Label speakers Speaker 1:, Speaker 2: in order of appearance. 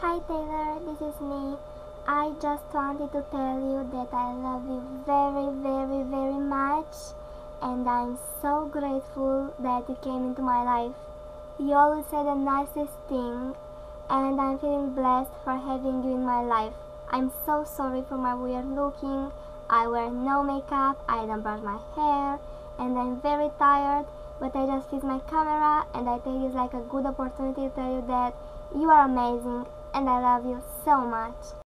Speaker 1: Hi Taylor, this is me. I just wanted to tell you that I love you very, very, very much and I'm so grateful that you came into my life. You always say the nicest thing and I'm feeling blessed for having you in my life. I'm so sorry for my weird looking. I wear no makeup, I don't brush my hair, and I'm very tired, but I just fix my camera and I take this like a good opportunity to tell you that you are amazing and I love you so much.